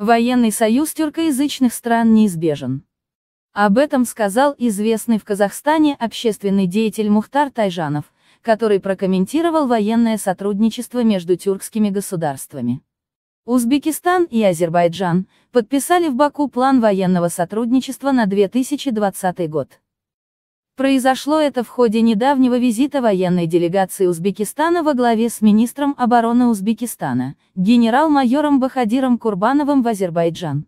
Военный союз тюркоязычных стран неизбежен. Об этом сказал известный в Казахстане общественный деятель Мухтар Тайжанов, который прокомментировал военное сотрудничество между тюркскими государствами. Узбекистан и Азербайджан подписали в Баку план военного сотрудничества на 2020 год. Произошло это в ходе недавнего визита военной делегации Узбекистана во главе с министром обороны Узбекистана, генерал-майором Бахадиром Курбановым в Азербайджан.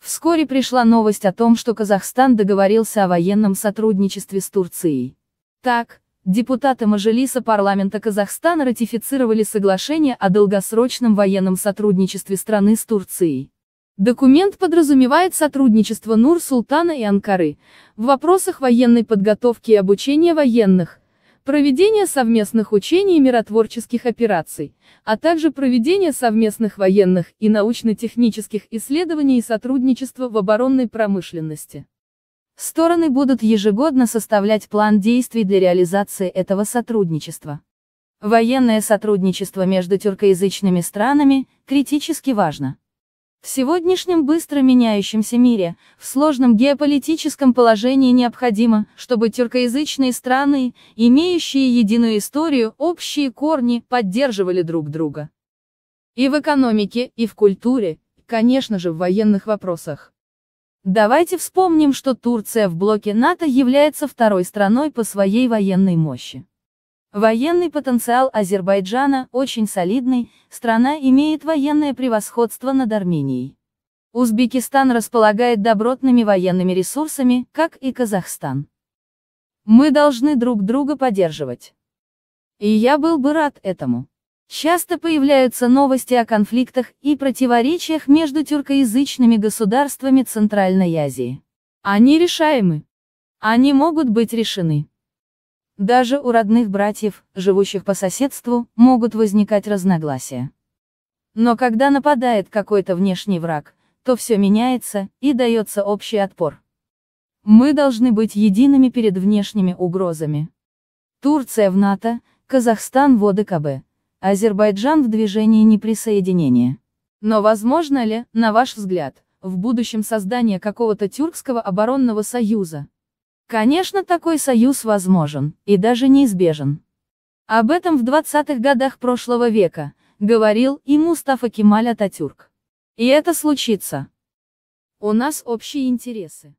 Вскоре пришла новость о том, что Казахстан договорился о военном сотрудничестве с Турцией. Так, депутаты Мажилиса парламента Казахстана ратифицировали соглашение о долгосрочном военном сотрудничестве страны с Турцией. Документ подразумевает сотрудничество Нур-Султана и Анкары в вопросах военной подготовки и обучения военных, проведение совместных учений и миротворческих операций, а также проведение совместных военных и научно-технических исследований и сотрудничества в оборонной промышленности. Стороны будут ежегодно составлять план действий для реализации этого сотрудничества. Военное сотрудничество между тюркоязычными странами критически важно. В сегодняшнем быстро меняющемся мире, в сложном геополитическом положении необходимо, чтобы тюркоязычные страны, имеющие единую историю, общие корни, поддерживали друг друга. И в экономике, и в культуре, конечно же в военных вопросах. Давайте вспомним, что Турция в блоке НАТО является второй страной по своей военной мощи. Военный потенциал Азербайджана очень солидный, страна имеет военное превосходство над Арменией. Узбекистан располагает добротными военными ресурсами, как и Казахстан. Мы должны друг друга поддерживать. И я был бы рад этому. Часто появляются новости о конфликтах и противоречиях между тюркоязычными государствами Центральной Азии. Они решаемы. Они могут быть решены. Даже у родных братьев, живущих по соседству, могут возникать разногласия. Но когда нападает какой-то внешний враг, то все меняется, и дается общий отпор. Мы должны быть едиными перед внешними угрозами. Турция в НАТО, Казахстан в ОДКБ, Азербайджан в движении неприсоединения. Но возможно ли, на ваш взгляд, в будущем создание какого-то тюркского оборонного союза? Конечно, такой союз возможен, и даже неизбежен. Об этом в 20-х годах прошлого века, говорил и Мустафа Кемаль Ататюрк. И это случится. У нас общие интересы.